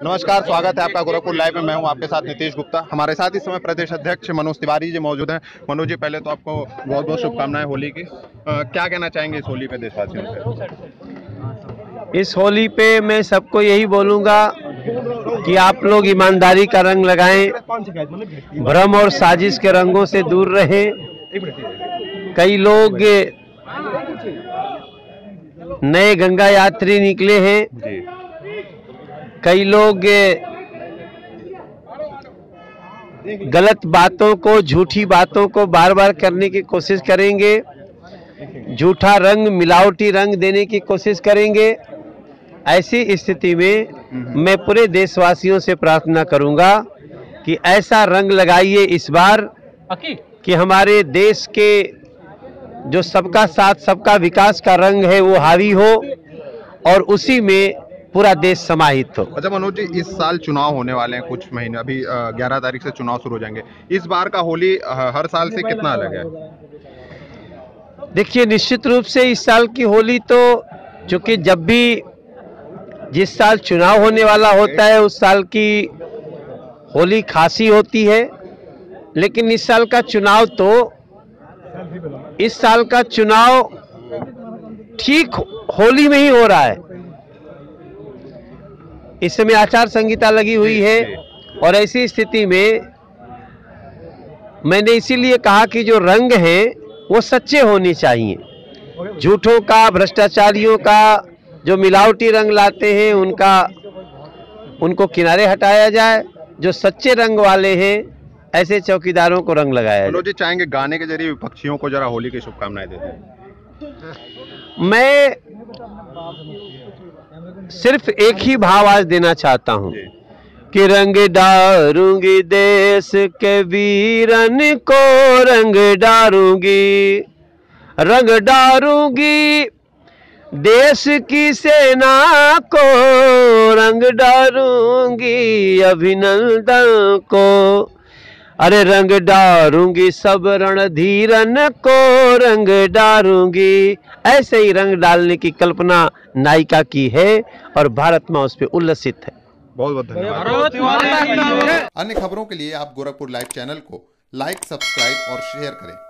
नमस्कार स्वागत है आपका गोरखपुर लाइव में। मैं हूँ आपके साथ नीतीश गुप्ता। हमारे साथ इस समय प्रदेश अध्यक्ष मनोज तिवारी जी मौजूद हैं। मनोज जी पहले तो आपको बहुत बहुत शुभकामनाएँ होली की। अ, क्या कहना चाहेंगे इस होली पे देशवासियों से? इस होली पे मैं सबको यही बोलूँगा कि आप लोग ईमानदारी का रंग लगाएँ भ्रम और साजिश के रंगों से दूर रहें। कई लोग नए गंगा यात्री निकले हैं। कई लोग गलत बातों को झूठी बातों को बार बार करने की कोशिश करेंगे। झूठा रंग मिलावटी रंग देने की कोशिश करेंगे। ऐसी स्थिति में मैं पूरे देशवासियों से प्रार्थना करूँगा कि ऐसा रंग लगाइए इस बार कि हमारे देश के जो सबका साथ सबका विकास का रंग है वो हावी हो और उसी में पूरा देश समाहित हो। अच्छा मनोज जी इस साल चुनाव होने वाले हैं कुछ महीने। अभी ग्यारह तारीख से चुनाव शुरू हो जाएँगे। इस बार का होली हर साल से कितना अलग है? देखिए निश्चित रूप से इस साल की होली तो चूँकि जब भी जिस साल चुनाव होने वाला होता है उस साल की होली खासी होती है। लेकिन इस साल का चुनाव तो इस साल का चुनाव ठीक होली में ही हो रहा है। इस समय आचार संहिता लगी हुई है और ऐसी स्थिति में मैंने इसीलिए कहा कि जो रंग हैं वो सच्चे होने चाहिए। झूठों का भ्रष्टाचारियों का जो मिलावटी रंग लाते हैं उनका उनको किनारे हटाया जाए। जो सच्चे रंग वाले हैं ऐसे चौकीदारों को रंग लगाया मनोज जी चाहेंगे गाने के ज़रिए विपक्षियों को जरा होली की शुभकामनाएँ देते जाए मैं सिर्फ़ एक ही भाव आज देना चाहता हूँ कि रंग डारूँगी देश के वीरन को रंग डारूँगी। रंग डारूँगी देश की सेना को रंग डारूँगी अभिनंदन को। अरे रंग डारूँगी सब रणधीरन को रंग डारूँगी। ऐसे ही रंग डालने की कल्पना नायिका की है और भारत में उस पर उल्लसित है। बहुत बहुत धन्यवाद। अन्य खबरों के लिए आप गोरखपुर लाइव चैनल को लाइक सब्सक्राइब और शेयर करें।